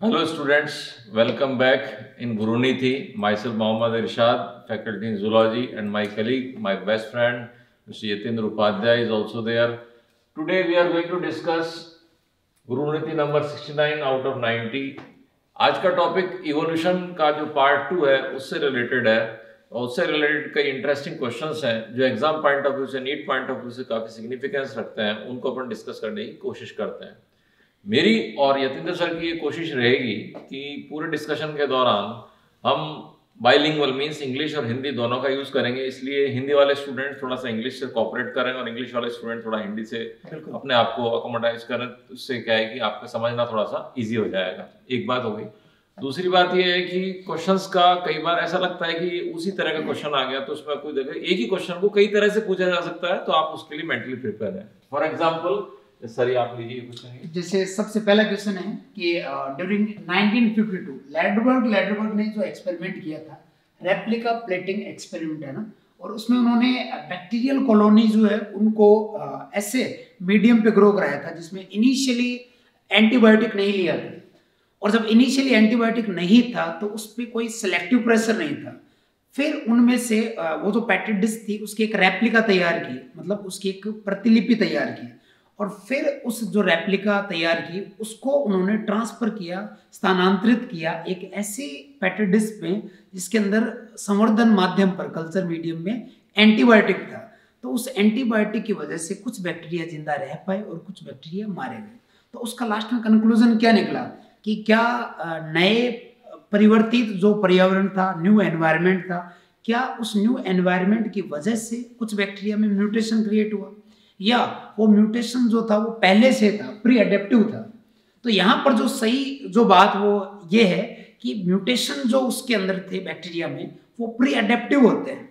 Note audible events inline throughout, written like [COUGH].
Hello students welcome back in Guruniti myself Mohammad Irshad faculty in zoology and my colleague my best friend Shri Yatendra Upadhyay is also there today we are going to discuss Guruniti number 69 out of 90 आज का topic evolution का जो part two है, उससे related है। उससे related कई interesting question हैं, जो एग्ज़ाम पॉइंट ऑफ़ व्यू से नीट पॉइंट ऑफ़ व्यू से काफ़ी सिग्निफिकेंस रखते हैं। उनको अपन डिस्कस करने की कोशिश करते हैं। मेरी और यतिंद्र सर की ये कोशिश रहेगी कि पूरे डिस्कशन के दौरान हम बाइलिंगुअल मीन्स इंग्लिश और हिंदी दोनों का यूज़ करेंगे। इसलिए हिंदी वाले स्टूडेंट थोड़ा सा इंग्लिश से कॉपरेट करें और इंग्लिश वाले स्टूडेंट थोड़ा हिंदी से अपने आप को अकोमोडाइज करें। उससे क्या है कि आपका समझना थोड़ा सा ईजी हो जाएगा। एक बात हो गई। दूसरी बात यह है कि क्वेश्चंस का कई बार ऐसा लगता है कि उसी तरह का क्वेश्चन आ गया तो उसमें कोई जगह एक ही क्वेश्चन को कई तरह से पूछा जा सकता है तो आप उसके लिए मेंटली प्रिपेयर है। फॉर एग्ज़ाम्पल सर आप लीजिए क्वेश्चन जैसे सबसे पहला क्वेश्चन है कि ड्यूरिंग uh, 1952 लैडबर्ग लैडबर्ग ने जो एक्सपेरिमेंट किया था रेप्लिका प्लेटिंग एक्सपेरिमेंट है ना और उसमें उन्होंने बैक्टीरियल कॉलोनी जो है उनको ऐसे मीडियम पे ग्रो कराया था जिसमें इनिशियली एंटीबायोटिक नहीं लिया था। और जब इनिशियली एंटीबायोटिक नहीं था तो उस पर कोई सिलेक्टिव प्रेशर नहीं था। फिर उनमें से वो जो पैटेडिस थी उसकी एक रेप्लिका तैयार की मतलब उसकी एक प्रतिलिपि तैयार की। और फिर उस जो रेप्लिका तैयार की, उसको उन्होंने ट्रांसफ़र किया, स्थानांतरित किया एक ऐसी पैटेडिस में, जिसके अंदर संवर्धन माध्यम पर कल्चर मीडियम में एंटीबायोटिक था। तो उस एंटीबायोटिक की वजह से कुछ बैक्टीरिया ज़िंदा रह पाए और कुछ बैक्टीरिया मारे गए। तो उसका लास्ट में कंक्लूजन क्या निकला? कि क्या नए परिवर्तित जो पर्यावरण था न्यू एनवायरनमेंट था, क्या उस न्यू एनवायरनमेंट की वजह से कुछ बैक्टीरिया में म्यूटेशन क्रिएट हुआ? या वो म्यूटेशन जो था, वो पहले से था प्री अडेप्टिव था। तो यहाँ पर जो सही, जो बात वो ये है कि म्यूटेशन जो उसके अंदर थे बैक्टीरिया में, वो प्री अडेप्टिव होते हैं।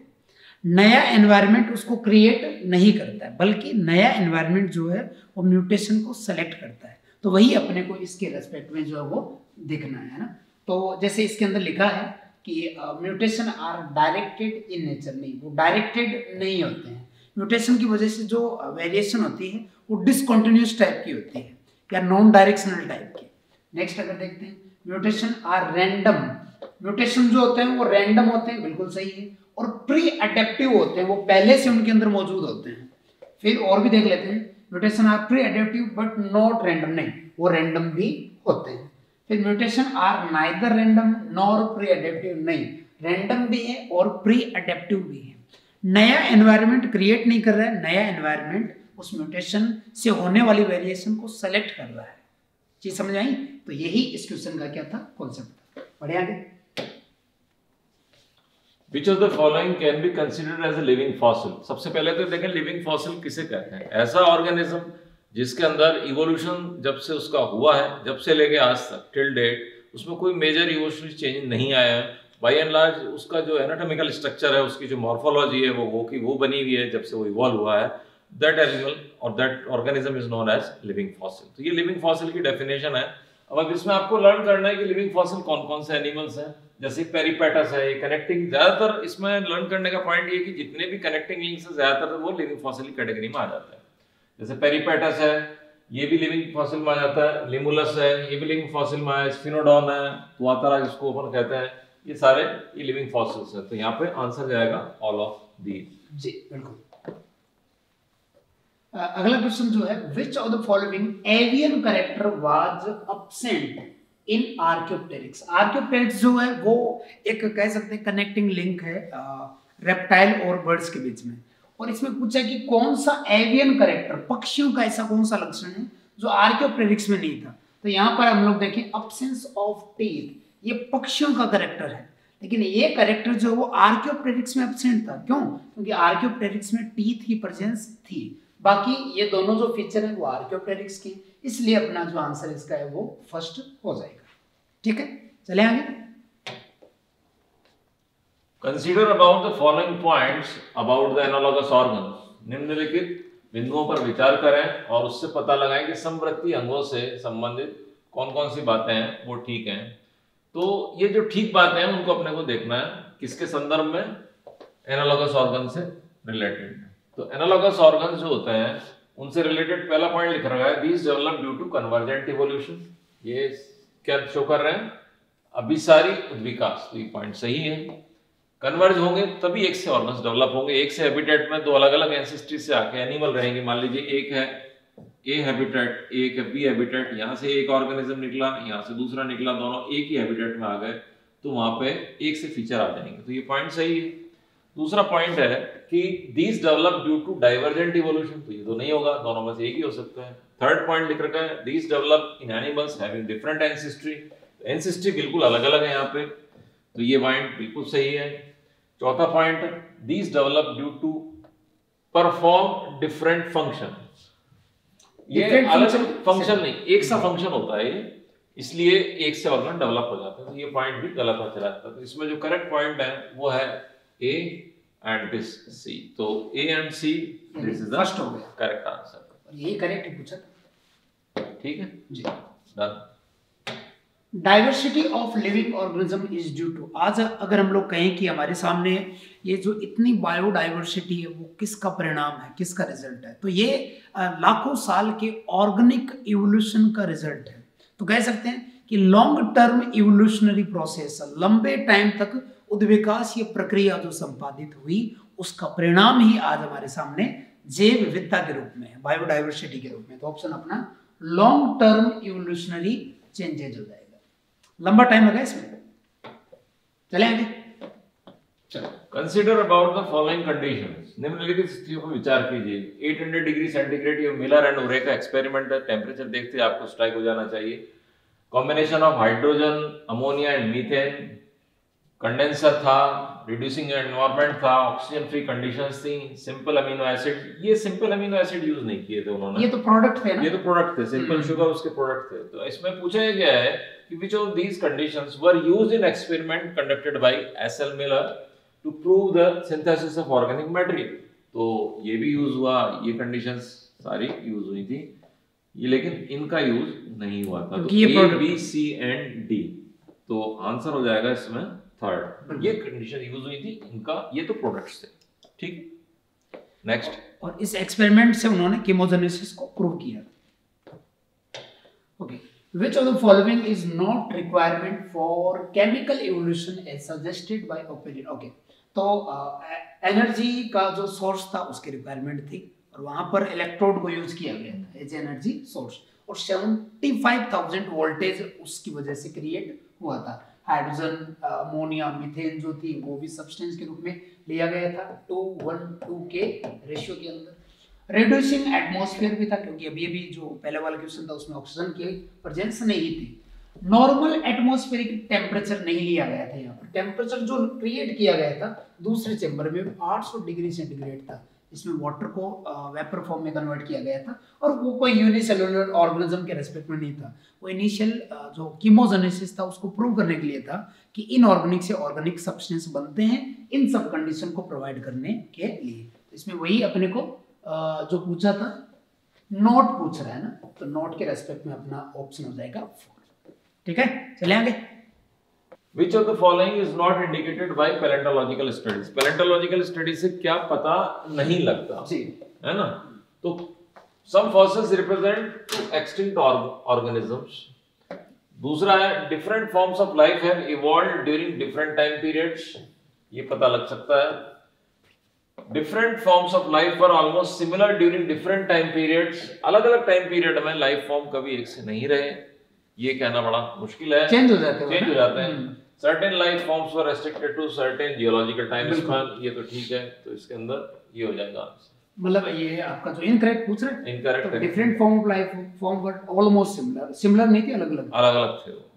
नया एनवायरनमेंट उसको क्रिएट नहीं करता है, बल्कि नया एनवायरनमेंट जो है, वो म्यूटेशन को सेलेक्ट करता है। तो वही अपने को इसके रेस्पेक्ट में जो है वो देखना है ना? तो जैसे इसके अंदर लिखा है कि mutation are directed in nature नहीं, वो डायरेक्टेड नहीं होते हैं। म्यूटेशन की वजह से जो वेरिएशन होती है, वो डिसकॉन्टिन्यूस टाइप की होती है, या नॉन डायरेक्शनल टाइप की। नेक्स्ट अगर देखते हैं, म्यूटेशन आर रैंडम म्यूटेशन जो होते हैं, वो रैंडम होते हैं, बिल्कुल सही है, और प्री अडेप्टिव होते हैं, वो पहले से उनके अंदर मौजूद होते हैं। फिर और भी देख लेते हैं, mutation are pre adaptive but not random नहीं, वो रैंडम भी होते हैं। फिर mutation are neither random nor pre adaptive नहीं रैंडम भी है और प्री अडेप्टिव भी है। नया एनवायरनमेंट क्रिएट नहीं कर रहा है, नया एनवायरनमेंट उस म्यूटेशन से होने वाली वेरिएशन को सेलेक्ट कर रहा है। चीज़ समझ आई? तो यही इस क्वेश्चन का क्या था? कॉन्सेप्ट था। पढ़े आगे। Which of the following can be considered as a living fossil? सबसे पहले तो देखें लिविंग फॉसिल किसे कहते हैं? ऐसा ऑर्गेनिज्म जिसके अंदर इवोल्यूशन जब से उसका हुआ है, जब से लेके आज तक टिल डेट उसमें कोई मेजर इवोल्यूशनरी चेंज नहीं आया है। बाई एंड लार्ज उसका जो एनाटॉमिकल स्ट्रक्चर है, उसकी जो मॉर्फोलॉजी है, वो वो की वो बनी हुई है जब से वो इवॉल्व हुआ है। दैट एनिमल और that organism is known as living fossil तो ये लिविंग फॉसिल की डेफिनेशन है। अब अब इसमें आपको लर्न करना है कि लिविंग फॉसिल कौन कौन से एनिमल्स हैं। जैसे पेरीपेटस है, ये कनेक्टिंग ज़्यादातर इसमें लर्न करने का पॉइंट ये कि जितने भी कनेक्टिंग लिंक्स है, ज़्यादातर वो लिविंग फॉसिल की कैटेगरी में आ जाता है। जैसे पेरीपेटस है, ये भी लिविंग फॉसिल में आ जाता है। लिमुलस है, ये भी लिविंग फॉसिल में है। स्फिनोडॉन है तुआतरा जिसको अपन कहते हैं। ये सारे ये लिविंग फॉसिल्स हैं। तो यहाँ पे आंसर जाएगा ऑल ऑफ़ दी जी, बिल्कुल। अगला क्वेश्चन जो है which of the following avian character was absent in Archaeopteryx Archaeopteryx जो है, वो एक कह सकते हैं कनेक्टिंग लिंक है रेप्टाइल और बर्ड्स के बीच में। और इसमें पूछा कि कौन सा एवियन करेक्टर पक्षियों का ऐसा कौन सा लक्षण है जो आर्क्योप्टेरिक्स में नहीं था? तो यहाँ पर हम लोग देखें अब्सेंस ऑफ़ टीथ ये पक्षियों का करेक्टर है। लेकिन ये करेक्टर जो वो आर्क्योप्टेरिक्स में एबसेंट था। क्यों? क्योंकि आर्क्योप्टेरिक्स में टीथ की प्रेजेंस थी। बाकी ये दोनों जो फीचर है वो आर्क्योप्टेरिक्स की। इसलिए अपना जो आंसर इसका है वो फ़र्स्ट हो जाएगा। ठीक है? चले आगे। Consider about the following points about the analogous organ निम्नलिखित बिंदुओं पर विचार करें और उससे पता लगाएँ कि समवृत्ति अंगों से संबंधित कौन कौन सी बातें हैं, वो ठीक हैं। तो ये जो ठीक बातें हैं, उनको अपने को देखना है, किसके संदर्भ में? एनालॉगस ऑर्गन से रिलेटेड तो एनालॉगस ऑर्गन जो होते हैं, उनसे रिलेटेड पहला पॉइंट लिख रहा है these develop due to convergent evolution ये क्या शो कर रहे हैं? अभिसारी उद्विकास तो ये पॉइंट सही है। कन्वर्ज होंगे, तभी एक से ऑर्गन्स डेवलप होंगे। एक से हैबिटेट में दो अलग अलग एंसेस्ट्री से आके एनिमल रहेंगे। मान लीजिए एक है ए हैबिटेट एक है बी हैबिटेट यहाँ से एक ऑर्गेनिज्म निकला, यहाँ से दूसरा निकला, दोनों एक ही हैबिटेट में आ गए तो वहाँ पे एक से फीचर आ जाएँगे। तो ये पॉइंट सही है। दूसरा पॉइंट है कि these develop due to divergent evolution तो ये तो नहीं होगा, दोनों में से एक ही हो सकता है। थर्ड पॉइंट लिख रखा है these develop in animals having different ancestry ancestry बिल्कुल अलग अलग है यहाँ पे तो ये पॉइंट बिल्कुल सही है। चौथा point these develop due to perform different function ये अलग फ़ंक्शन नहीं एक सा फ़ंक्शन होता है इसलिए एक से ऑर्गन डेवलप हो जाता है। तो ये पॉइंट भी गलत हो चला जाता है। तो इसमें जो करेक्ट पॉइंट है वो है ए एंड दिस सी तो A and C this is first हो गया। करेक्ट आंसर यही करेक्ट पूछा ठीक है? जी। Done diversity of living organism is due to आज अगर हम लोग कहें कि हमारे सामने ये जो इतनी बायोडाइवर्सिटी है, वो किसका परिणाम है, किसका रिज़ल्ट है? तो ये लाखों साल के ऑर्गेनिक इवोल्यूशन का रिज़ल्ट है। तो कह सकते हैं कि लॉन्ग टर्म इवोल्यूशनरी प्रोसेस लंबे टाइम तक उद्विकास ये प्रक्रिया जो संपादित हुई, उसका परिणाम ही आज हमारे सामने जैव विविधता के रूप में बायोडाइवर्सिटी के रूप में। तो ऑप्शन अपना लॉन्ग टर्म इवोल्यूशनरी चेंजेज हो जाएगा। लंबा टाइम लगा इसमें। चले आगे। Consider about the following conditions निम्नलिखित स्थितियों पर विचार कीजिए। 800 डिग्री सेंटीग्रेड ये मिलर एंड उरे का एक्सपेरिमेंट है। टेम्परेचर देखते ही आपको स्ट्राइक हो जाना चाहिए। Combination of hydrogen ammonia and methane condenser था रिड्यूसिंग एनवायरनमेंट था ऑक्सीजन फ्री कंडीशंस थी सिंपल अमीनो एसिड ये सिंपल अमीनो एसिड यूज़ नहीं किए थे उन्होंने। ये तो प्रोडक्ट थे ना। ये तो प्रोडक्ट थे सिंपल शुगर उसके प्रोडक्ट थे। तो इसमें पूछा गया है कि which of these conditions were used in experiment conducted by S.L. Miller? To prove the synthesis of organic material. तो ये भी यूज़ हुआ ये कंडीशंस सारी यूज़ हुई थी। ये लेकिन इनका यूज़ नहीं हुआ था। तो A B C and D तो आंसर हो जाएगा इसमें थर्ड ये कंडीशन यूज़ हुई थी इनका ये तो प्रोडक्ट्स थे। ठीक? नेक्स्ट और इस एक्सपेरिमेंट से उन्होंने कीमोजेनेसिस को प्रूव किया। Okay which of the following is not requirement for chemical evolution as suggested by opinion? Okay. तो एनर्जी का जो सोर्स था उसकी रिक्वायरमेंट थी और वहाँ पर इलेक्ट्रोड को यूज़ किया गया था एज एनर्जी सोर्स और 75,000 वोल्टेज उसकी वजह से क्रिएट हुआ था. हाइड्रोजन अमोनिया मीथेन जो थी वो भी सब्सटेंस के रूप में लिया गया था. टू वन टू के रेशियो के अंदर. रिड्यूसिंग एटमॉस्फेयर भी था, क्योंकि अभी अभी जो पहले वाला क्वेश्चन था, उसमें ऑक्सीजन की प्रेजेंस नहीं थी। नॉर्मल एटमॉस्फेरिक टेम्परेचर नहीं लिया गया था यहाँ पर। टेम्परेचर जो क्रिएट किया गया था, दूसरे चैम्बर में 800 डिग्री सेंटीग्रेड था। इसमें वाटर को वेपर फॉर्म में कन्वर्ट किया गया था, और वो कोई यूनिसेलुलर ऑर्गेनिज्म के रेस्पेक्ट में नहीं था। वो इनिशियल जो कीमोजेनेसिस था, उसको प्रूव करने के लिए था कि इनऑर्गेनिक से ऑर्गेनिक सब्सटेंस बनते हैं इन सब कंडीशन को प्रोवाइड करने के लिए। इसमें वही अपने को जो पूछा था नॉट पूछ रहा है ना तो नॉट के रेस्पेक्ट में अपना ऑप्शन हो जाएगा फोर ठीक है? चले आगे. Which of the following is not indicated by paleontological studies paleontological studies से क्या पता नहीं लगता। जी. है ना? तो some fossils represent extinct organisms दूसरा है different forms of life have evolve during different time periods ये पता लग सकता है। Different forms of life were almost similar during different time periods. अलग अलग time period में life form कभी एक से नहीं रहे। ये कहना बड़ा मुश्किल है। चेंज हो जाते हैं। चेंज हो जाते हैं। certain life forms were restricted to certain geological time span ये तो ठीक है। तो इसके अंदर ये हो जाएगा। मतलब ये आपका जो इनकरेक्ट पूछ रहे हैं। इनकरेक्ट है। Different form of life form but almost similar similar नहीं थी अलग अलग अलग अलग थे वो।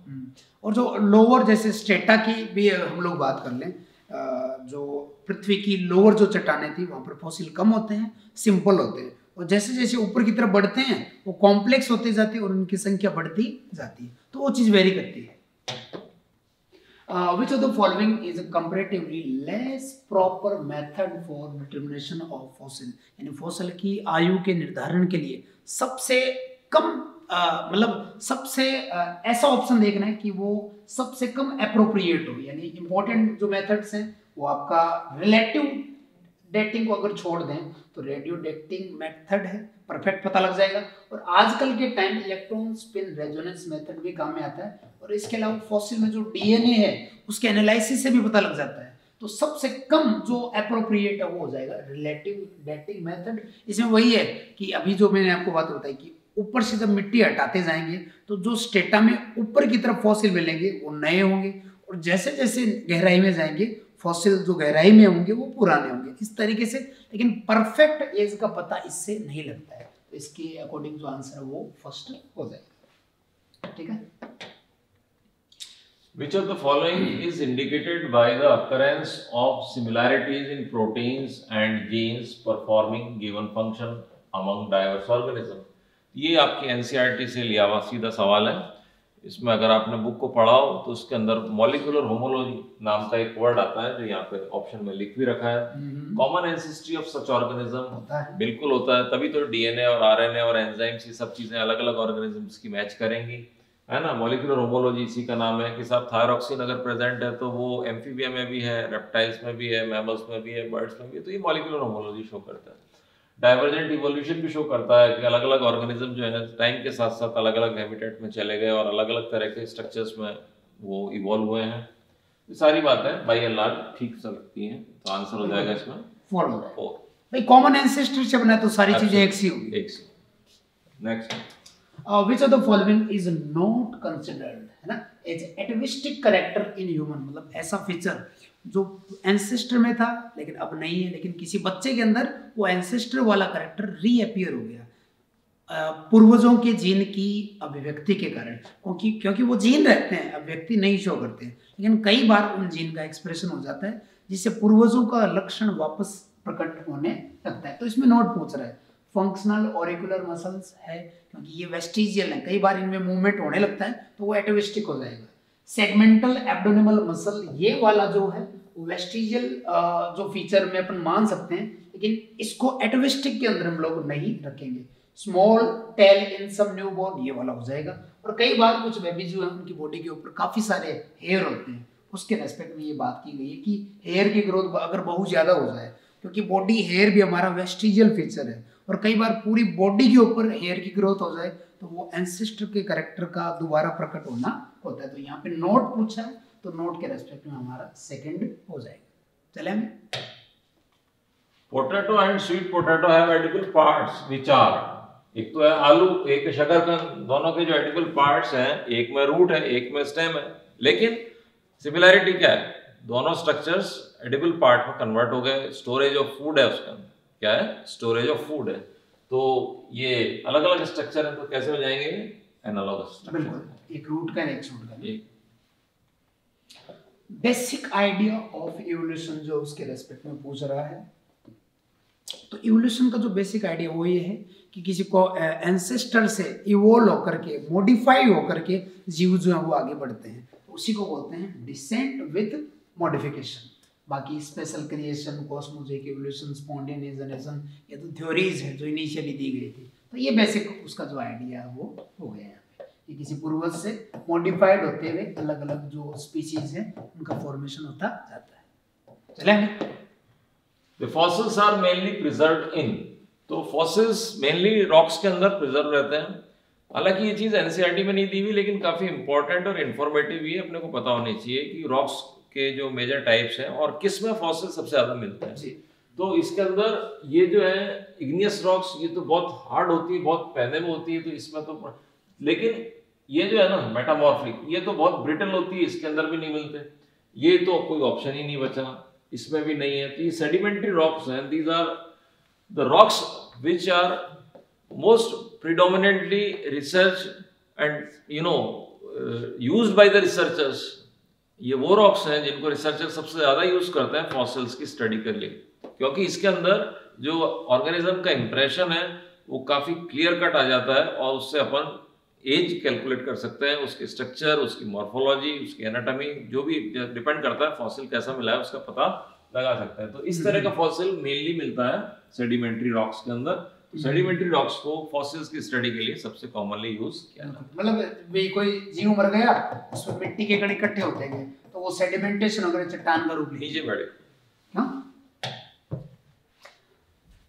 और जो लोअर जैसे स्टेटा की भी हम लोग बात कर लें जो पृथ्वी की लोअर जो चट्टाने थी, वहाँ पर फॉसिल कम होते हैं सिंपल होते हैं। और जैसे जैसे ऊपर की तरफ़ बढ़ते हैं, वो कॉम्प्लेक्स होते जाते हैं और उनकी संख्या बढ़ती जाती है। तो वो चीज़ वेरी करती है। Which of the following is comparatively less proper method for determination of fossil यानी फॉसिल की आयु के निर्धारण के लिए सबसे कम मतलब सबसे अ, ऐसा ऑप्शन देखना है कि वो सबसे कम अप्रोप्रिएट हो। यानी इंपॉर्टेंट जो मेथड्स हैं वो आपका रिलेटिव डेटिंग को अगर छोड़ दें तो रेडियो डेटिंग मेथड है परफेक्ट पता लग जाएगा। और आजकल के time electron spin resonance method भी काम में आता है और इसके अलावा फॉसिल में जो डीएनए है उसके एनालिसिस से भी पता लग जाता है। तो सबसे कम जो अप्रोप्रिएट है वो हो जाएगा रिलेटिव डेटिंग मेथड इसमें वही है कि अभी जो मैंने आपको बात बताई कि ऊपर से जब मिट्टी हटाते जाएँगे तो जो स्टेटा में ऊपर की तरफ़ फॉसिल मिलेंगे, वो नए होंगे। और जैसे जैसे गहराई में जाएँगे फॉसिल जो गहराई में होंगे, वो पुराने होंगे। इस तरीके से, लेकिन परफेक्ट एज का पता इससे नहीं लगता है। तो इसके अकॉर्डिंग जो आंसर है, वो फ़र्स्ट हो जाएगा। ठीक है? Which of the following is indicated by the occurrence of similarities in proteins and genes performing given function among diverse organisms? ये आपकी एनसीईआरटी से लिया हुआ सीधा सवाल है। इसमें अगर आपने बुक को पढ़ा हो तो उसके अंदर मॉलिकुलर होमोलॉजी नाम का एक वर्ड आता है जो यहाँ पे ऑप्शन में लिख भी रखा है। Common ancestry of such organism बिल्कुल होता है। तभी तो डीएनए और आरएनए और एंजाइम्स ये सब चीज़ें अलग अलग ऑर्गेनिजम्स की मैच करेंगी। है ना? मॉलिकुलर होमोलॉजी इसी का नाम है कि साहब थायरॉक्सिन अगर प्रेजेंट है तो वो एम्फीबिया में भी है रेप्टाइल्स में भी है मैमल्स में भी है बर्ड्स में भी है तो ये मॉलिकुलर होमोलॉजी शो करता है। डाइवर्जेंट इवोल्यूशन भी शो करता है कि अलग अलग ऑर्गेनिज्म जो है ना टाइम के साथ साथ अलग अलग हैबिटेट में चले गए और अलग अलग तरह के स्ट्रक्चर्स में वो इवॉल्व हुए हैं। ये सारी बातें बाई एंड लार्ज ठीक सा लगती हैं। तो आंसर हो जाएगा इसमें। फोर फोर भाई कॉमन एंसेस्टर से बना तो सारी चीज़ें एक सी होगी। एक से। Next which of the following is not considered है ना? As atavistic character in human मतलब ऐसा फीचर जो एंसेस्टर में था, लेकिन अब नहीं है, लेकिन किसी बच्चे के अंदर वो एंसेस्टर वाला करेक्टर रीअपियर हो गया। पूर्वजों के जीन की अभिव्यक्ति के कारण, क्योंकि क्योंकि वो जीन रहते हैं, अभिव्यक्ति नहीं शो करते हैं। लेकिन कई बार उन जीन का एक्सप्रेशन हो जाता है, जिससे पूर्वजों का लक्षण वापस प्रकट होने लगता है। तो इसमें नोट पूछ रहा है फंक्शनल ऑरिकुलर मसल्स है, क्योंकि ये वेस्टिजियल है, कई बार इनमें मूवमेंट होने लगता है तो वो एटोविस्टिक हो जाएगा। सेगमेंटल एब्डोनिमल मसल ये वाला जो है वेस्टिजियल जो फीचर में अपन मान सकते हैं, लेकिन इसको एटोविस्टिक के अंदर हम लोग नहीं रखेंगे। Small tail in some newborn ये वाला हो जाएगा। और कई बार कुछ बेबी जो है, उनकी बॉडी के ऊपर काफ़ी सारे हेयर होते हैं। उसके रेस्पेक्ट में ये बात की गई है कि हेयर की ग्रोथ अगर बहुत ज़्यादा हो जाए, क्योंकि बॉडी हेयर भी हमारा वेस्टिजियल फीचर है। और कई बार पूरी बॉडी के ऊपर हेयर की ग्रोथ हो जाए तो वो एंसेस्टर के करेक्टर का दोबारा प्रकट होना होता है। तो यहाँ पे नोट पूछा है। तो नोट के रेस्पेक्ट में हमारा सेकंड हो जाएगा। चले हमें। Potato and sweet potato have edible parts which are एक तो है आलू एक है शकरकंद दोनों के जो एडिबल पार्ट्स हैं एक में रूट है एक में स्टेम है। लेकिन सिमिलैरिटी क्या है? दोनों स्ट्रक्चर्स एडिबल पार्ट में कन्वर्ट हो गए। स्टोरेज ऑफ़ फ़ूड है उसका। क्या है? स्टोरेज ऑफ़ फ़ूड है। तो ये अलग अलग स्ट्रक्चर है तो कैसे हो जाएँगे? एनालॉगस बिल्कुल। एक रूट का एक शूट का। एक बेसिक आइडिया ऑफ़ इवोल्यूशन जो उसके रेस्पेक्ट में पूछ रहा है। तो इवोल्यूशन का जो बेसिक आइडिया वो ये है कि किसी को एंसेस्टर से इवोल्व होकर के मॉडिफाई होकर के जीव जो है वो आगे बढ़ते हैं। तो उसी को बोलते हैं डिसेंट विद मॉडिफिकेशन बाकी special creation cosmogenic evolution spontaneous ये तो थ्योरीज है जो इनिशियली दी गई थी। तो ये बेसिक उसका जो आइडिया है वो हो गया पे कि किसी पूर्वज से मॉडिफाइड होते हुए अलग अलग जो स्पीशीज है उनका फॉर्मेशन होता जाता है। चलेंगे? The fossils are mainly preserved in. तो fossils mainly rocks के अंदर preserve रहते हैं। हालाँकि ये चीज़ एनसीईआरटी में नहीं दी हुई लेकिन काफ़ी इंपॉर्टेंट और इन्फॉर्मेटिव भी है। अपने को पता होनी चाहिए कि रॉक्स के जो मेजर टाइप्स हैं और किसमें फॉसिल सबसे ज़्यादा मिलते हैं। जी। तो इसके अंदर ये जो है इग्नियस रॉक्स ये तो बहुत हार्ड होती है बहुत पहने में होती है तो इसमें तो लेकिन ये जो है ना मेटामॉर्फिक ये तो बहुत ब्रिटल होती है इसके अंदर भी नहीं मिलते। ये तो कोई ऑप्शन ही नहीं बचा इसमें भी नहीं है। तो ये सेडिमेंट्री रॉक्स हैं these are the rocks which are most research and you know uh, used by the researchers ये वो रॉक्स हैं जिनको रिसर्चर सबसे ज़्यादा यूज़ करते हैं फॉसिल्स की स्टडी के लिए। क्योंकि इसके अंदर जो ऑर्गेनिज्म का इंप्रेशन है वो काफ़ी क्लियर कट आ जाता है और उससे अपन एज कैलकुलेट कर सकते हैं उसके स्ट्रक्चर उसकी मॉर्फोलॉजी उसकी एनाटॉमी जो भी डिपेंड करता है फॉसिल कैसा मिला है उसका पता लगा सकते हैं। तो इस तरह का फॉसिल मेनली मिलता है सेडिमेंट्री रॉक्स के अंदर। सेडिमेंट्री रॉक्स को फॉसिल्स की स्टडी के लिए सबसे कॉमनली यूज़ किया मतलब वे कोई जीव मर गया उसमें मिट्टी के कण इकट्ठे होते गए तो वो सेडिमेंटेशन वगैरह चट्टान का रूप ले नीचे बैठे।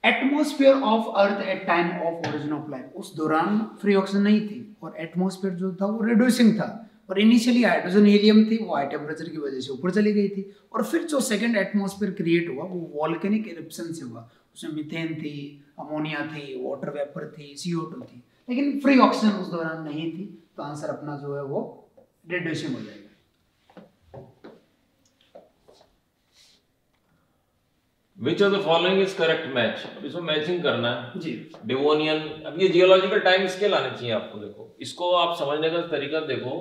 Atmosphere of earth at time of origin of life उस दौरान फ्री ऑक्सीजन नहीं थी। और एटमोसफेयर जो था वो रिड्यूसिंग था। और इनिशियली हाइड्रोजन हीलियम थी, वो हाई टेम्परेचर की वजह से ऊपर चली गई थी। और फिर जो सेकेंड एटमोसफेयर क्रिएट हुआ, वो वॉल्केनिक इरप्शन से हुआ। उसमें मिथेन थी अमोनिया थी वाटर वेपर थी सीओ थी। लेकिन फ्री ऑक्सीजन उस दौरान नहीं थी तो आंसर अपना जो है वो रेड्यूसिंग हो जाएगा। Which of the following is correct match अब इसमें मैचिंग करना है। जी। डिवोनियन अब ये जियोलॉजिकल टाइम स्केल आने चाहिए आपको देखो। इसको आप समझने का तरीका देखो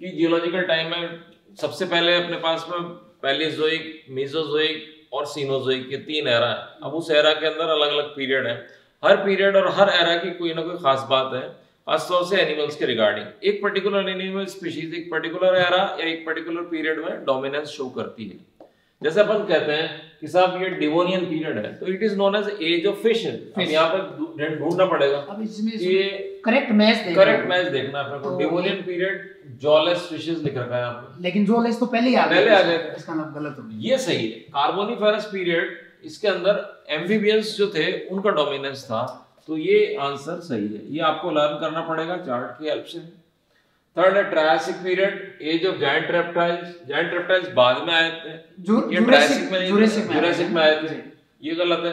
कि जियोलॉजिकल टाइम में सबसे पहले अपने पास में पैलियोजोइक मीजोजोइक और सीनोजोइक ये तीन एरा है। अब उस एरा के अंदर अलग अलग पीरियड है। हर पीरियड और हर एरा की कोई ना कोई खास बात है खासतौर से एनिमल्स के रिगार्डिंग एक पर्टिकुलर एनिमल स्पीशीज एक पर्टिकुलर एरा या एक पर्टिकुलर पीरियड में डोमिनेंस शो करती है। जैसे अपन कहते हैं कि साहब ये डिवोनियन पीरियड है तो it is known as age of fish अब यहाँ पर ढूंढना पड़ेगा अब इसमें ये करेक्ट मैच देखना करेक्ट मैच देखना है। अपने तो डिवोनियन पीरियड जॉलेस फिशेस लिख रखा है आपने लेकिन जो लेस तो पहले ही आ पहले आ गए। इसका नाम गलत हो गया। ये सही है। कार्बोनिफेरस पीरियड इसके अंदर एम्फीबियंस जो थे उनका डोमिनेंस था। तो ये आंसर सही है। ये आपको लर्न करना पड़ेगा चार्ट की हेल्प से। थर्ड है Triassic period age of giant reptiles giant reptiles बाद में आए थे। ये जुरासिक- ट्रायसिक में जुरासिक में जुरासिक। में आए थे। ये गलत है।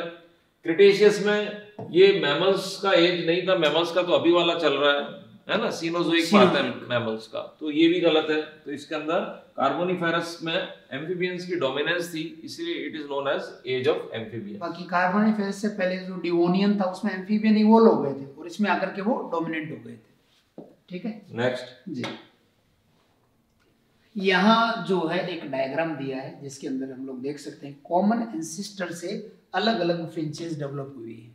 क्रिटेशियस में ये मैमल्स का एज नहीं था। मैमल्स का तो अभी वाला चल रहा है। है ना? सीनोजोइक पार्ट है मैमल्स का। तो ये भी गलत है। तो इसके अंदर कार्बोनिफेरस में एम्फीबियंस की डोमिनेंस थी। इसलिए it is known as age of amphibian बाकी कार्बोनिफेरस से पहले जो डिवोनियन था उसमें एम्फीबियन इवोल्व हो गए थे और इसमें आकर के वो डोमिनेंट हो गए थे। ठीक है? नेक्स्ट जी. यहाँ जो है एक डायग्राम दिया है जिसके अंदर हम लोग देख सकते हैं कॉमन एंसिस्टर से अलग अलग फ्रेंचेस डेवलप हुई है।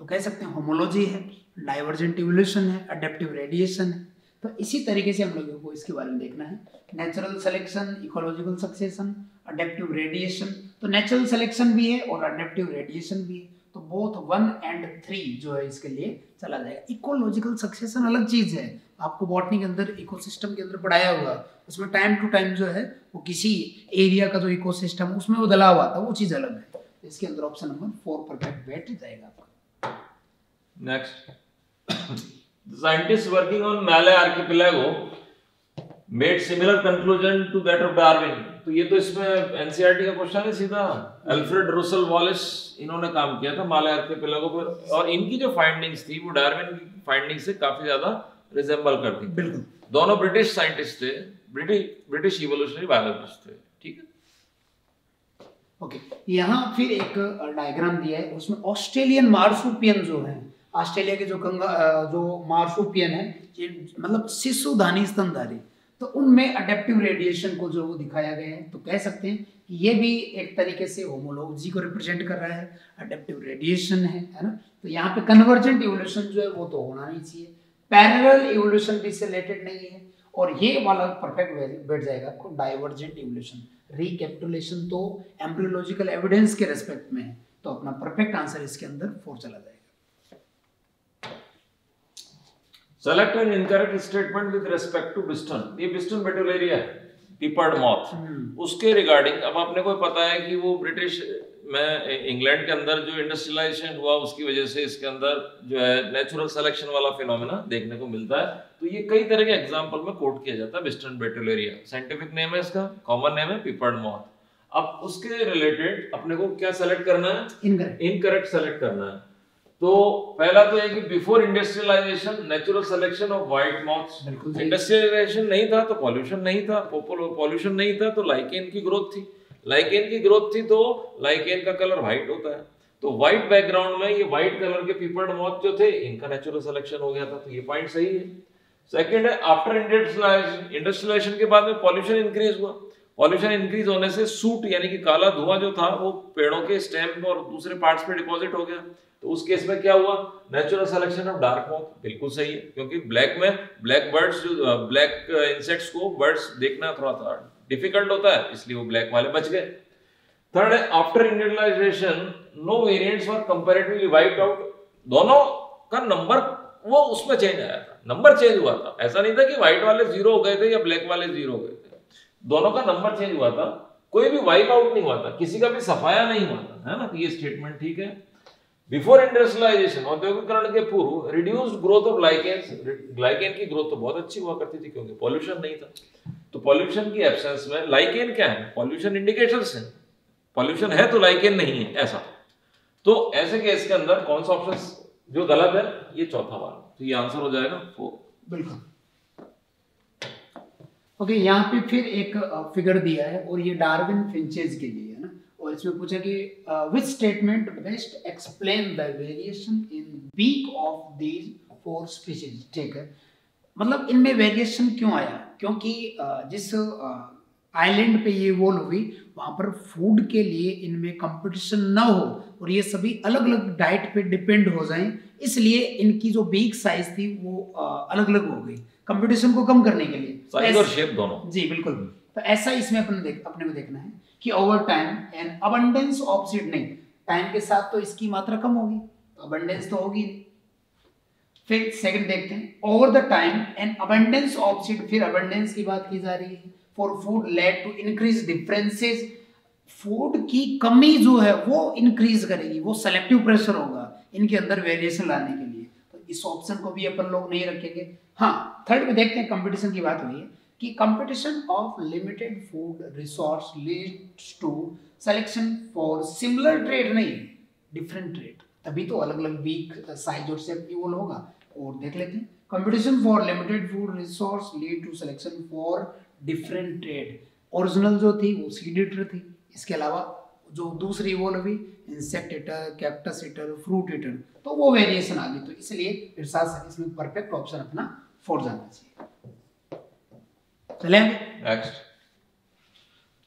तो कह सकते हैं होमोलॉजी है डाइवर्जेंट इवोल्यूशन है अडेप्टिव रेडिएशन है। तो इसी तरीके से हम लोगों को इसके बारे में देखना है। Natural selection ecological succession adaptive radiation तो नेचुरल सिलेक्शन भी है और अडेप्टिव रेडिएशन भी है। तो बोथ वन एंड थ्री जो है इसके लिए चला जाएगा। इकोलॉजिकल सक्सेशन अलग चीज़ है। आपको बॉटनी के अंदर इकोसिस्टम के अंदर पढ़ाया हुआ। उसमें टाइम टू टाइम जो है, वो किसी एरिया का जो इकोसिस्टम उसमें बदलाव आता है, वो चीज़ अलग है। इसके अंदर ऑप्शन नंबर फोर परफेक्ट बैठ जाएगा आपका। Next scientists working on Malay archipelago made similar conclusion to that of Darwin. तो ये तो इसमें एनसीईआरटी का क्वेश्चन है सीधा। अल्फ्रेड रुसल वॉलिस इन्होंने काम किया था माले आर्किपेलागो पर और इनकी जो फाइंडिंग्स थी वो डार्विन की फाइंडिंग्स से काफ़ी ज़्यादा रिजेंबल करती बिल्कुल। दोनों ब्रिटिश साइंटिस्ट थे ब्रिटिश ब्रिटिश इवोल्यूशनरी बायोलॉजिस्ट थे ठीक है? Okay okay. यहाँ फिर एक डायग्राम दिया है उसमें ऑस्ट्रेलियन मार्सुपियन जो है ऑस्ट्रेलिया के जो कंगा जो मार्सुपियन है मतलब शिशुधानी स्तनधारी। तो उनमें अडेप्टिव रेडिएशन को जो दिखाया गया है तो कह सकते हैं कि ये भी एक तरीके से होमोलॉजी को रिप्रेजेंट कर रहा है अडेप्टिव रेडिएशन है है ना? तो यहाँ पे कन्वर्जेंट इवोल्यूशन जो है वो तो होना नहीं चाहिए। पैरेलल इवोल्यूशन भी इससे रिलेटेड नहीं है, और ये वाला परफेक्ट बैठ जाएगा। आपको डाइवर्जेंट इवोल्यूशन रिकैपिटुलेशन तो एम्ब्रियोलॉजिकल एविडेंस के रेस्पेक्ट में है। तो अपना परफेक्ट आंसर इसके अंदर फोर चला जाएगा। Select an incorrect statement with respect to Biston ये बिस्टन बेटुलेरिया है टिपर्ड मॉथ उसके रिगार्डिंग अब आपने को पता है कि वो ब्रिटिश में इंग्लैंड के अंदर जो इंडस्ट्रियलाइजेशन हुआ उसकी वजह से इसके अंदर जो है नेचुरल सिलेक्शन वाला फिनोमेना देखने को मिलता है। तो ये कई तरह के एग्जांपल में कोट किया जाता है बिस्टन बेटुलेरिया साइंटिफिक नेम है इसका कॉमन नेम है पिपर्ड मॉथ अब उसके रिलेटेड अपने को क्या सेलेक्ट करना है? इनकरेक्ट सेलेक्ट करना है। तो पहला तो है कि before industrialisation natural selection of white moths industrialisation नहीं था तो पॉल्यूशन नहीं था पॉल्यूशन नहीं था तो लाइकेन की ग्रोथ थी। लाइकेन की ग्रोथ थी तो लाइकेन का कलर व्हाइट होता है। तो व्हाइट बैकग्राउंड में ये व्हाइट कलर के पीपर्ड मॉथ जो थे इनका नेचुरल सिलेक्शन हो गया था तो ये पॉइंट सही है। सेकंड है आफ्टर इंडस्ट्रियलाइजेशन इंडस्ट्रियलाइजेशन के बाद में पॉल्यूशन इंक्रीज हुआ। पॉल्यूशन इंक्रीज होने से सूट यानी कि काला धुआँ जो था वो पेड़ों के स्टेम और दूसरे पार्ट्स पे डिपॉजिट हो गया। तो उस केस में क्या हुआ? Natural selection of dark moth बिल्कुल सही है, क्योंकि ब्लैक में ब्लैक बर्ड्स जो ब्लैक इंसेक्ट्स को बर्ड्स देखना थोड़ा सा डिफ़िकल्ट होता है, इसलिए वो ब्लैक वाले बच गए। थर्ड है after industrialisation no variants were comparatively wiped out दोनों का नंबर वो उसमें चेंज आया था। नंबर चेंज हुआ था। ऐसा नहीं था कि व्हाइट वाले ज़ीरो हो गए थे या ब्लैक वाले ज़ीरो हो गए थे। दोनों का नंबर चेंज हुआ था। कोई भी वाइप आउट नहीं हुआ था। किसी का भी सफाया नहीं हुआ था। है ना? तो ये स्टेटमेंट ठीक है। बिफोर इंडस्ट्रियलाइजेशन औद्योगिकरण के पूर्व reduced growth of lichen glycan की ग्रोथ तो बहुत अच्छी हुआ करती थी क्योंकि पॉल्यूशन नहीं था। तो पॉल्यूशन की एब्सेंस में लाइकेन क्या है? पॉल्यूशन इंडिकेटर्स है। पॉल्यूशन है तो लाइकेन नहीं है, ऐसा। तो ऐसे केस के अंदर कौन सा ऑप्शन जो गलत है, ये चौथा वाला। तो ये आंसर हो जाएगा फोर बिल्कुल। ओके यहाँ पे फिर एक फिगर दिया है और ये डार्विन फिंचेज के लिए और इसमें पूछा कि which statement best explain the variation in beak of these four species ठीक है। मतलब इनमें वेरिएशन क्यों आया? क्योंकि जिस आइलैंड पे ये वोल हुई वहाँ पर फ़ूड के लिए इनमें कंपटीशन ना हो और ये सभी अलग अलग डाइट पे डिपेंड हो जाएँ इसलिए इनकी जो बीक साइज़ थी वो अलग अलग हो गई कंपटीशन को कम करने के लिए। साइज़ और शेप दोनों। जी बिल्कुल। तो ऐसा इसमें अपने देख अपने को देखना है। कि over time an abundance of seed नहीं टाइम के साथ तो इसकी मात्रा कम होगी तो अबंडेंस तो होगी नहीं। फिर सेकंड देखते हैं। Over the time an abundance of seed फिर अबंडेंस की बात की जा रही है। For food led to increase differences food की कमी जो है, वो इंक्रीज करेगी, वो सेलेक्टिव प्रेशर होगा इनके अंदर वेरिएशन लाने के लिए। तो इस ऑप्शन को भी अपन लोग नहीं रखेंगे। हाँ थर्ड में देखते हैं कंपटीशन की बात हुई है। कि competition of limited food resource leads to selection for similar trait नहीं डिफरेंट ट्रेड तभी तो अलग अलग वीक साइज़ और शेप इवोल्व होगा। और देख लेते हैं। Competition for limited food resource lead to selection for different trait original जो थी, वो सीड ईटर थी। इसके अलावा जो दूसरी वो लगी insect eater cactus eater fruit eater तो वो वेरिएशन आ गई। तो इसलिए इसमें परफेक्ट ऑप्शन अपना फोर जाना चाहिए। चले। Next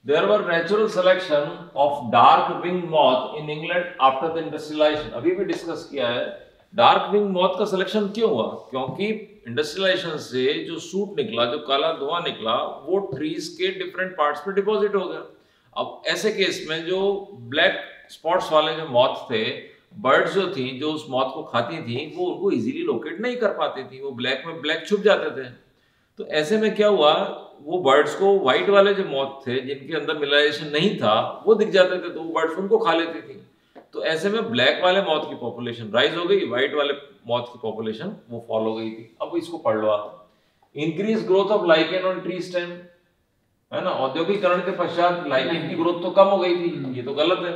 There were natural selection of dark wing moth in England after the industrialization. अभी भी डिस्कस किया है डार्क विंग मॉथ का सिलेक्शन क्यों हुआ? क्योंकि इंडस्ट्रियलाइजेशन से जो सूट निकला, जो काला धुआँ निकला, वो ट्रीज के डिफरेंट पार्ट्स पे डिपॉजिट हो गया। अब ऐसे केस में जो ब्लैक स्पॉट्स वाले जो मॉथ थे बर्ड्स जो थी, जो उस मौत को खाती थी, वो उनको इजीली लोकेट नहीं कर पाती थी। वो ब्लैक में ब्लैक छुप जाते थे। तो ऐसे में क्या हुआ? वो बर्ड्स को व्हाइट वाले जो मॉथ थे, जिनके अंदर मिलाइजेशन नहीं था, वो दिख जाते थे तो वो बर्ड्स उनको खा लेती थी। तो ऐसे में ब्लैक वाले मौत की पॉपुलेशन राइज हो गई व्हाइट वाले मौत की पॉपुलेशन वो फॉल हो गई थी। अब इसको पढ़ लो आप increase growth of lichen on tree stem है ना? औद्योगिकरण के पश्चात लाइकेन की ग्रोथ तो कम हो गई थी, ये तो गलत है।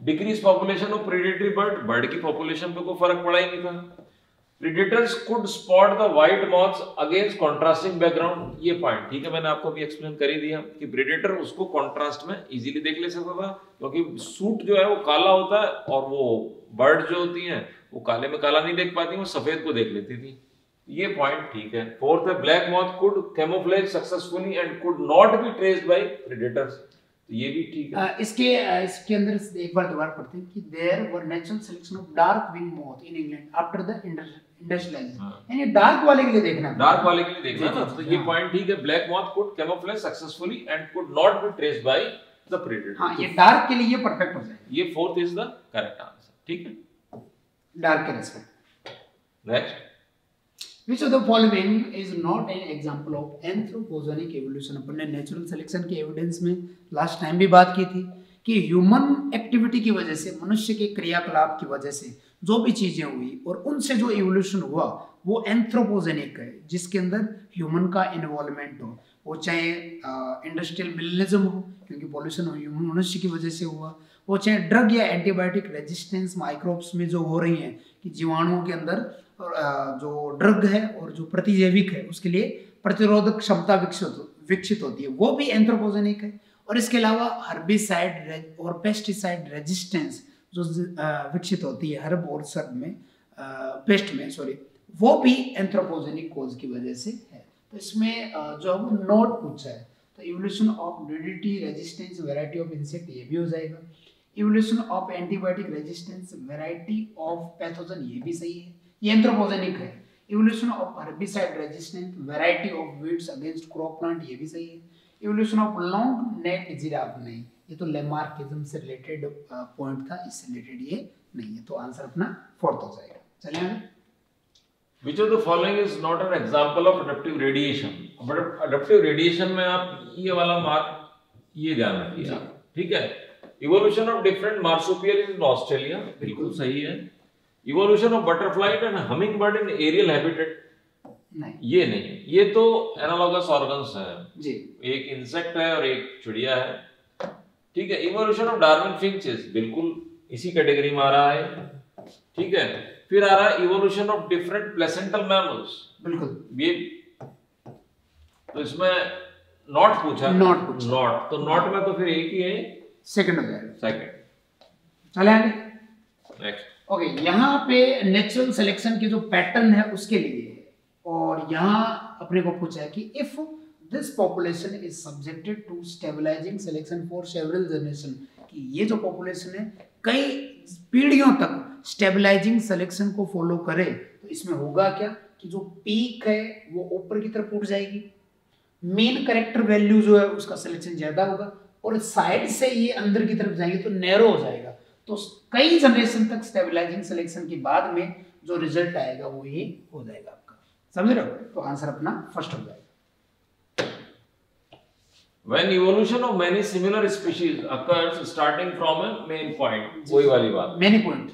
Decrease population of predatory bird bird की पॉपुलेशन पे कोई फ़र्क पड़ा ही नहीं था। Predators could spot the white moths against contrasting background. ये पॉइंट ठीक है, मैंने आपको भी एक्सप्लेन कर ही दिया कि प्रेडेटर उसको कॉन्ट्रास्ट में इजीली देख ले सकता था, क्योंकि सूट जो है वो काला होता है और वो बर्ड जो होती हैं, वो काले में काला नहीं देख पाती, वो सफ़ेद को देख लेती थी। ये पॉइंट ठीक है। फोर्थ है black moth could camouflage successfully and could not be traced by predators तो ये भी ठीक है। इसके इसके अंदर एक बार दोबारा पढ़ते हैं कि there were natural selection of dark wing moth in England after the industrialisation यानी डार्क वाले के लिए देखना। डार्क वाले के लिए देखना ना। तो ये पॉइंट ठीक है। Black moth could camouflage successfully and could not be traced by the predator हाँ ये डार्क के लिए ये परफेक्ट हो जाएगा ये fourth is the correct answer ठीक है। डार्क के respect next Which of the following is not an example of anthropogenic evolution? अपन ने नेचुरल सिलेक्शन के एविडेंस में लास्ट टाइम भी बात की थी कि ह्यूमन एक्टिविटी की वजह से, मनुष्य के क्रियाकलाप की वजह से जो भी चीज़ें हुई और उनसे जो इवोल्यूशन हुआ, वो एंथ्रोपोजेनिक है, जिसके अंदर ह्यूमन का इन्वॉल्वमेंट हो वो चाहे इंडस्ट्रियल मिलनिज्म हो, क्योंकि पॉल्यूशन ह्यूमन मनुष्य की वजह से हुआ वो चाहे ड्रग या एंटीबायोटिक रेजिस्टेंस माइक्रोब्स में जो हो रही हैं, कि जीवाणुओं के अंदर जो ड्रग है और जो प्रतिजैविक है, उसके लिए प्रतिरोधक क्षमता विकसित विकसित होती है। वो भी एंथ्रोपोजेनिक है। और इसके अलावा हर्बिसाइड और पेस्टिसाइड रेजिस्टेंस जो विकसित होती है हर्ब और सर्ब में पेस्ट में सॉरी वो भी एंथ्रोपोजेनिक कोज की वजह से है। तो इसमें जो है नोट पूछा है। तो evolution of DDT resistance variety of insect ये भी हो जाएगा। Evolution of antibiotic resistance variety of pathogen ये भी सही है। ये एंथ्रोपोजेनिक है। Evolution of herbicide resistant variety of weeds against crop plant ये भी सही है। Evolution of long neck giraffe नहीं। ये तो लेमार्किज्म से रिलेटेड पॉइंट था इससे रिलेटेड ये नहीं है। तो आंसर अपना फोर्थ हो जाएगा। चलिए Which of the following is not an example of adaptive radiation? But adaptive radiation में आप ये वाला मार्क ये ध्यान रखिए ठीक है? Evolution of different marsupial in Australia बिल्कुल सही है। Evolution of butterfly and hummingbird in aerial habitat नहीं। ये नहीं ये तो एनालॉगस ऑर्गन्स है। जी। एक इंसेक्ट है और एक चिड़िया है। ठीक है इवोल्यूशन ऑफ़ डार्विन फिंचेस बिल्कुल इसी कैटेगरी में आ रहा है। ठीक है फिर आ रहा है evolution of different placental mammals बिल्कुल। ये तो इसमें नॉट पूछा। नॉट नॉट तो नॉट में तो फिर एक ही है। सेकंड हो जाएगा सेकंड चले आगे। नेक्स्ट ओके यहाँ पे नेचुरल सिलेक्शन के जो पैटर्न है उसके लिए। और यहाँ अपने को पूछा है कि if this population is subjected to stabilising selection for several generation कि ये जो पॉपुलेशन है, कई पीढ़ियों तक स्टेबलाइजिंग सिलेक्शन को फॉलो करे तो इसमें होगा क्या कि जो पीक है, वो ऊपर की तरफ़ उठ जाएगी मेन करेक्टर वैल्यू जो है, उसका सिलेक्शन ज़्यादा होगा, और साइड से ये अंदर की तरफ़ जाएँगे तो नैरो हो जाएगा तो कई जनरेशन तक स्टेबलाइजिंग सिलेक्शन के बाद में जो रिज़ल्ट आएगा वो ये हो जाएगा आपका। समझ रहे हो? तो आंसर अपना फ़र्स्ट हो जाएगा। When evolution of many similar species occurs starting from a main point वही वाली बात। मैनी पॉइंट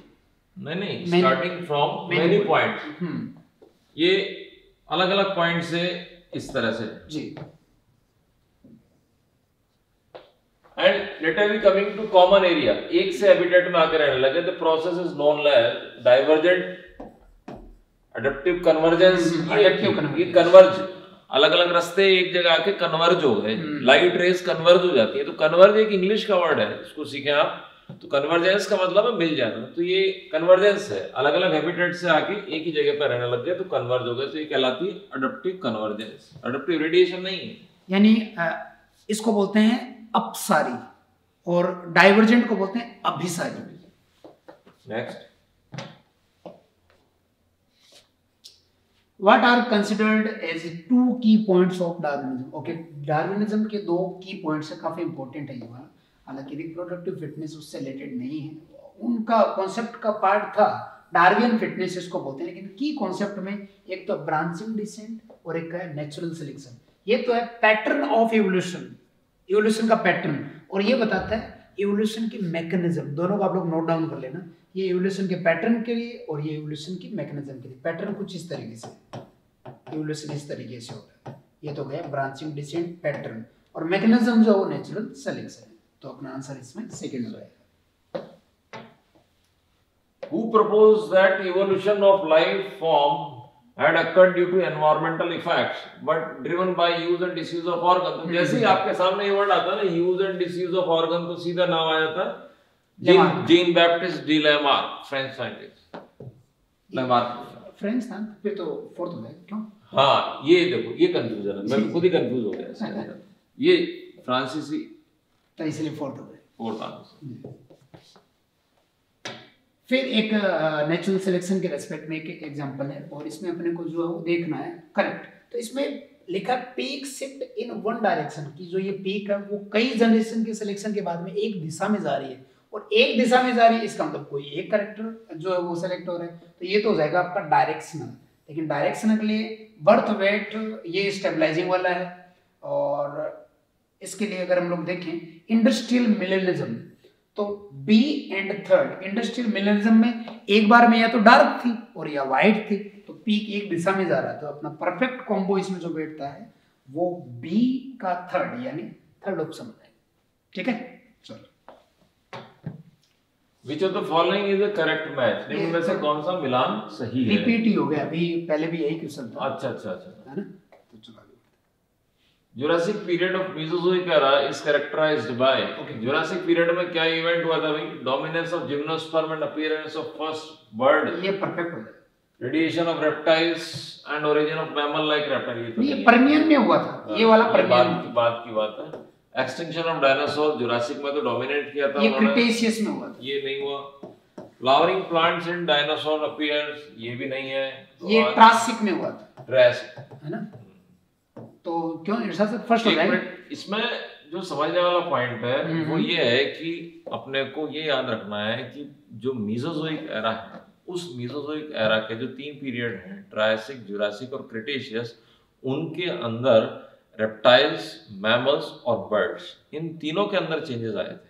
नहीं नहीं Many- starting from many many point. हम्म। ये अलग अलग पॉइंट से इस तरह से। जी। And late be coming to common area एक से हैबिटेट में आकर रहने लगे तो process is known as divergent adaptive convergence adaptive convergence. ये कन्वर्ज अलग अलग रास्ते एक जगह आके कन्वर्ज हो गए। लाइट रेस कन्वर्ज हो जाती है। तो कन्वर्ज एक इंग्लिश का वर्ड है इसको सीखें आप। तो कन्वर्जेंस का मतलब है मिल जाना। तो ये कन्वर्जेंस है। अलग अलग हैबिटेट से आके एक ही जगह पर रहने लग गए तो कन्वर्ज हो गए। तो ये कहलाती है अडेप्टिव कन्वर्जेंस अडेप्टिव रेडिएशन नहीं है। यानी इसको बोलते हैं अपसारी। और डाइवर्जेंट को बोलते हैं अभिसारी next what are considered as two key points of darwinism? Okay darwinism के दो की पॉइंट्स है काफ़ी इंपॉर्टेंट है ये वाला। हालाँकि रिप्रोडक्टिव फिटनेस उससे रिलेटेड नहीं है। उनका कॉन्सेप्ट का पार्ट था डार्वियन फिटनेस इसको बोलते हैं लेकिन की कॉन्सेप्ट में एक तो ब्रांचिंग डिसेंट और एक है नेचुरल सिलेक्शन ये तो है पैटर्न ऑफ़ इवोल्यूशन इवोल्यूशन का पैटर्न और ये बताता है इवोल्यूशन की मैकेनिज्म दोनों को आप लोग नोट डाउन कर लेना। ये इवोल्यूशन के पैटर्न के लिए और ये इवोल्यूशन की मैकेनिज्म के लिए। पैटर्न कुछ इस तरीके से। इवोल्यूशन इस तरीके से होता है। ये तो गया ब्रांचिंग डिसेंट पैटर्न और मैकेनिज्म जो है वो नेचुरल सिलेक्शन तो अपना आंसर इसमें सेकंड जाएगा। Who proposed that evolution of life form had occurred due to environmental effects but driven by use and disuse of organ. तो जैसे ही आपके सामने ये वर्ड आता है ना use and disuse of organ तो सीधा नाम आ जाता है Jean. Jean Baptiste de Lamarck French scientist Lamarck French था फिर तो फोर्थ हो जाएगा क्यों? हाँ ये देखो ये कंफ्यूजन है। मैं खुद ही कंफ्यूज हो गया। [LAUGHS] ये फ्रांसीसी तो इसलिए फोर्थ हो जाएगा फोर्थ आंसर फिर एक नेचुरल सिलेक्शन के रेस्पेक्ट में एक एग्ज़ाम्पल है और इसमें अपने को जो है वो देखना है। करेक्ट तो इसमें लिखा peak shift in one direction की जो ये पीक है वो कई जनरेशन के सिलेक्शन के बाद में एक दिशा में जा रही है और एक दिशा में जा रही है, इसका मतलब कोई एक करेक्टर जो है वो सेलेक्ट हो रहा है। तो ये तो हो जाएगा आपका डायरेक्शनल लेकिन डायरेक्शनल के लिए बर्थ वेट ये स्टेबलाइजिंग वाला है। और इसके लिए अगर हम लोग देखें इंडस्ट्रियल मिलेनिज्म तो B and third industrial melanism में एक बार में या तो डार्क थी और या वाइट थी तो पीक एक दिशा में जा रहा है। तो अपना परफेक्ट कॉम्बो इसमें जो बैठता है वो बी का थर्ड यानी थर्ड ऑप्शन हो। जाएगा ठीक है? चलो। Which of the following is the correct match निम्न में से कौन सा मिलान सही है? रिपीट ही हो गया। अभी पहले भी यही क्वेश्चन था। अच्छा अच्छा अच्छा। है ना? तो Jurassic period of Mesozoic era is characterized by Jurassic period में क्या इवेंट हुआ था भाई? Dominance of gymnosperm and appearance of first bird ये परफेक्ट हो radiation of reptiles and origin of mammal like reptile ये तो ये परमियन में हुआ था। ये वाला परमियन की बात की बात है। एक्सटिंक्शन ऑफ़ डायनासोर जुरासिक में तो डोमिनेट किया था ये क्रिटेशियस में हुआ था। ये नहीं हुआ। Flowering plants in dinosaur appears ये भी नहीं है। ये ट्रासिक में हुआ था। ट्रेस है ना? तो क्यों इरशाद सर फ़र्स्ट हो। जाएगा इसमें जो समझने वाला पॉइंट है हम्म, वो हम्म। ये है कि अपने को ये याद रखना है कि जो मीजोजोइक एरा है उस मीजोजोइक एरा के जो तीन पीरियड हैं ट्रायसिक जुरासिक और क्रिटेशियस उनके अंदर रेप्टाइल्स मैमल्स और बर्ड्स इन तीनों के अंदर चेंजेस आए थे।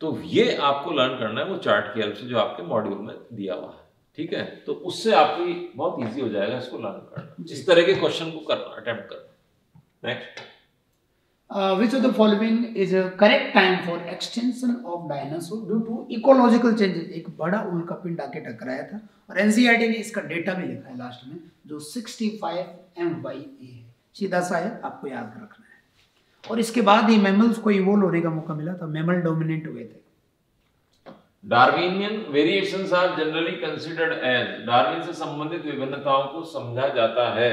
तो ये आपको लर्न करना है वो चार्ट की हेल्प से जो आपके मॉड्यूल में दिया हुआ है ठीक है? तो उससे आपकी बहुत इजी हो जाएगा इसको लर्न करना। इस तरह के क्वेश्चन को करना अटेम्प्ट करना। Next Uh, which of the following is a correct time for extinction of dinosaur due to ecological changes? एक बड़ा उल्का पिंड आके टकराया था और एनसीईआरटी ने इसका डेटा भी लिखा है लास्ट में जो 65 एम वाई ए है। सीधा सा है आपको याद रखना है। और इसके बाद ही मैमल्स को इवोल्व होने का मौका मिला था मैमल डोमिनेंट हुए थे। Darwinian variations are generally considered as. Darwin से संबंधित विभिन्नताओं को समझा जाता है।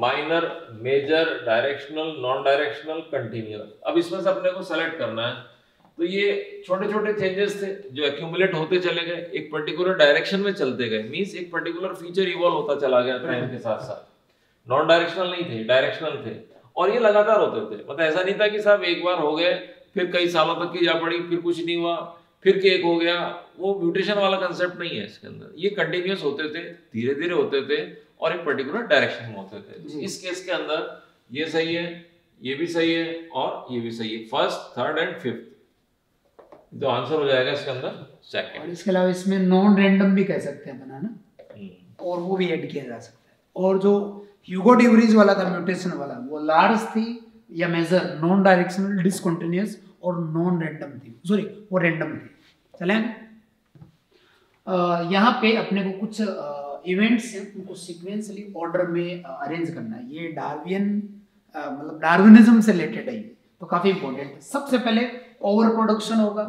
Minor major directional non directional continuous अब इसमें से अपने को सेलेक्ट करना है। तो ये छोटे छोटे चेंजेस थे जो एक्यूमुलेट होते चले गए। एक पर्टिकुलर डायरेक्शन में चलते गए। मीन्स एक पर्टिकुलर फीचर इवॉल्व होता चला गया टाइम के साथ साथ नॉन डायरेक्शनल नहीं थे डायरेक्शनल थे। और ये लगातार होते थे। मतलब ऐसा नहीं था कि साहब एक बार हो गए फिर कई सालों तक की जा पड़ी फिर कुछ नहीं हुआ। फिर केक हो गया वो म्यूटेशन वाला कंसेप्ट नहीं है इसके अंदर। ये कंटिन्यूस होते थे धीरे धीरे होते थे और एक पर्टिकुलर डायरेक्शन में होते थे। इस केस के अंदर ये सही है ये भी सही है और ये भी सही है। फ़र्स्ट थर्ड एंड फिफ्थ तो आंसर हो जाएगा इसके अंदर और सेकंड इसके अलावा इसमें नॉन रैंडम भी कह सकते हैं अपना ना? और वो भी ऐड किया जा सकता है। और जो ह्यूगो डिवरीज वाला था म्यूटेशन वाला वो लार्ज थी या मेजर नॉन डायरेक्शनल डिसकंटिन्यूअस और नॉन रैंडम थी सॉरी वो रैंडम थी चलें? यहाँ पे अपने को कुछ इवेंट्स हैं, उनको सीक्वेंसली ऑर्डर में अरेंज करना है। ये डार्वियन मतलब डार्विनिज्म से रिलेटेड है ये। तो काफ़ी इंपॉर्टेंट है। सबसे पहले ओवर प्रोडक्शन होगा।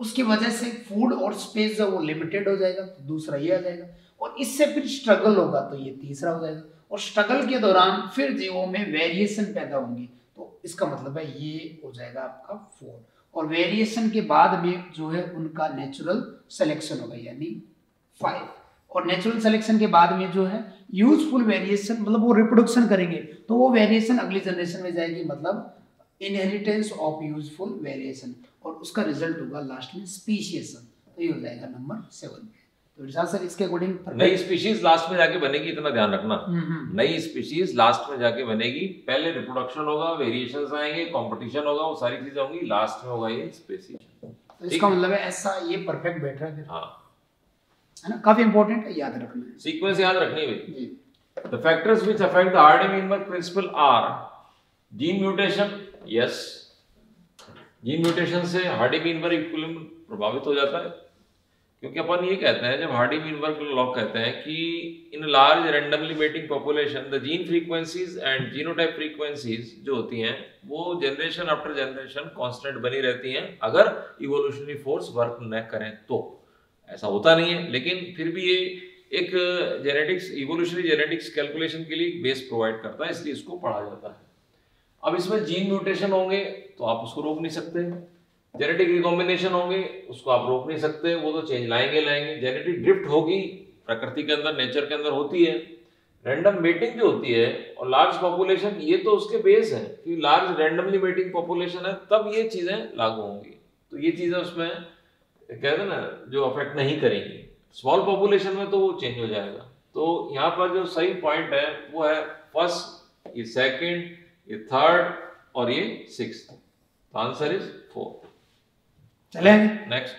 उसकी वजह से फ़ूड और स्पेस जो वो लिमिटेड हो जाएगा तो दूसरा ये आ जाएगा। और इससे फिर स्ट्रगल होगा तो ये तीसरा हो जाएगा। और स्ट्रगल के दौरान फिर जीवों में वेरिएशन पैदा होंगी। तो इसका मतलब है ये हो जाएगा आपका फोर और वेरिएशन के बाद में जो है उनका नेचुरल सिलेक्शन होगा, यानी फाइव और नेचुरल सिलेक्शन के बाद में जो है यूजफुल वेरिएशन मतलब वो रिप्रोडक्शन करेंगे तो वो वेरिएशन अगली जनरेशन में जाएगी मतलब इनहेरिटेंस ऑफ़ यूजफुल वेरिएशन और उसका रिज़ल्ट होगा लास्ट में स्पीशिएशन तो ये हो जाएगा नंबर सेवन तो सर इसके अकॉर्डिंग नई स्पीशीज लास्ट में जाके बनेगी इतना ध्यान रखना। नई स्पीशीज लास्ट में जाके बनेगी। पहले रिप्रोडक्शन होगा वेरिएशंस आएँगे कंपटीशन होगा वो सारी चीज़ें होंगी लास्ट में होगा ये स्पीशीज तो इसका मतलब है ऐसा ये परफेक्ट बैठ रहा है हाँ। है ना? काफ़ी इंपॉर्टेंट है याद रखना है। सीक्वेंस याद रखनी है भाई। जी। The factors which affect the Hardy-Weinberg principle are gene mutation, yes. Gene mutation से हार्डी मीनबर्ग इक्विलिब्रियम प्रभावित हो जाता है। क्योंकि अपन ये कहते हैं, जब हार्डी मीनबर्ग लॉ कहते हैं कि in large randomly mating population the gene frequencies and genotype frequencies जो होती हैं, वो जनरेशन आफ्टर जनरेशन कांस्टेंट बनी रहती हैं, अगर इवोल्यूशनरी फोर्स वर्क न करें तो। ऐसा होता नहीं है, लेकिन फिर भी ये एक जेनेटिक्स इवोल्यूशनरी जेनेटिक्स कैलकुलेशन के लिए बेस प्रोवाइड करता है, इसलिए इसको पढ़ा जाता है। अब इसमें जीन म्यूटेशन होंगे तो आप उसको रोक नहीं सकते। जेनेटिक रिकॉम्बिनेशन होंगे, उसको आप रोक नहीं सकते, वो तो चेंज लाएँगे लाएँगे। जेनेटिक ड्रिफ्ट होगी, प्रकृति के अंदर नेचर के अंदर होती है। रैंडम मेटिंग जो होती है, और लार्ज पॉपुलेशन ये तो उसके बेस है कि लार्ज रैंडमली मेटिंग पॉपुलेशन है, तब ये चीज़ें लागू होंगी। तो ये चीज़ें उसमें, कहते हैं ना, जो अफेक्ट नहीं करेंगी। स्मॉल पॉपुलेशन में तो वो चेंज हो जाएगा। तो यहाँ पर जो सही पॉइंट है, वो है फ़र्स्ट ये सेकंड ये थर्ड और ये सिक्स आंसर इज़ फोर चले। Next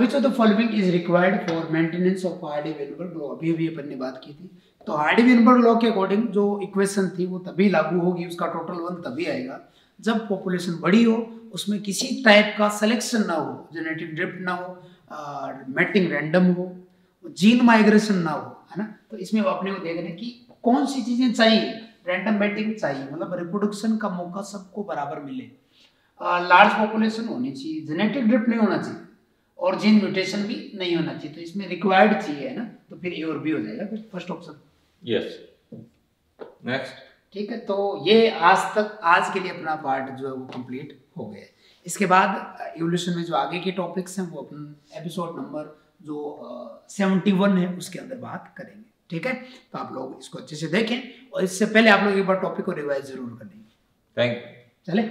which of the following is required for maintenance of Hardy Weinberg law अभी अभी अपन ने बात की थी। तो हार्डी वेनबर्ग लॉ के अकॉर्डिंग जो इक्वेशन थी वो तभी लागू होगी उसका टोटल वन तभी आएगा। जब पॉपुलेशन बड़ी हो उसमें किसी टाइप का सिलेक्शन ना हो जेनेटिक ड्रिफ्ट ना हो मैटिंग रैंडम हो जीन माइग्रेशन ना हो है ना? तो इसमें अपने को देखना कि कौन सी चीज़ें चाहिए? रैंडम मेटिंग चाहिए मतलब रिप्रोडक्शन का मौका सबको बराबर मिले। लार्ज पॉपुलेशन होनी चाहिए जेनेटिक ड्रिफ्ट नहीं होना चाहिए और जीन म्यूटेशन भी नहीं होना चाहिए। तो इसमें रिक्वायर्ड चाहिए है ना? तो फिर ए और बी हो जाएगा फिर फ़र्स्ट ऑप्शन यस नेक्स्ट ठीक है तो ये आज तक आज के लिए अपना पार्ट जो है वो कंप्लीट हो गया इसके बाद इवोल्यूशन में जो आगे के टॉपिक्स हैं वो अपन एपिसोड नंबर जो सेवेंटी वन है उसके अंदर बात करेंगे। ठीक है? तो आप लोग इसको अच्छे से देखें और इससे पहले आप लोग एक बार टॉपिक को रिवाइज ज़रूर कर लेंगे थैंक यू चले?